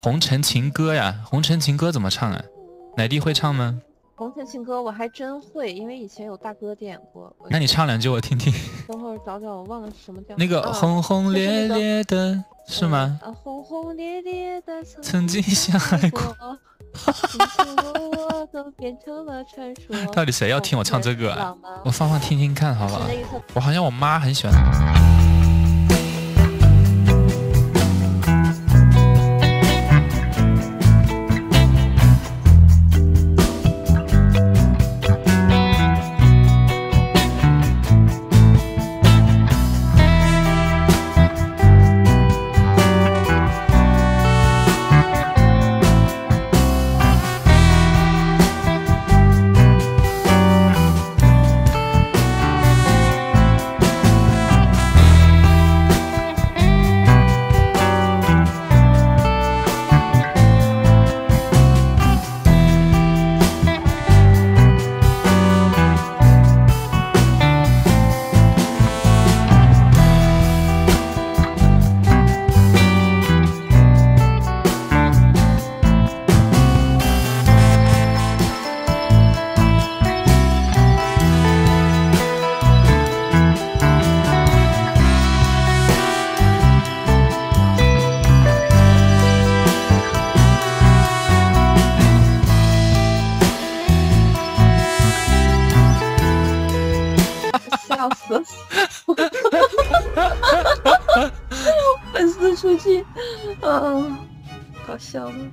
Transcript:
红尘情歌呀，红尘情歌怎么唱啊？奶弟会唱吗？红尘情歌我还真会，因为以前有大哥点过。那你唱两句我听听。等会儿找找，我忘了什么叫。那个轰轰烈烈的是吗？啊，轰轰烈烈的曾经相爱过。到底谁要听我唱这个？我放放听听看，好不好？我好像我妈很喜欢。笑死！粉丝出去，啊，搞笑吗。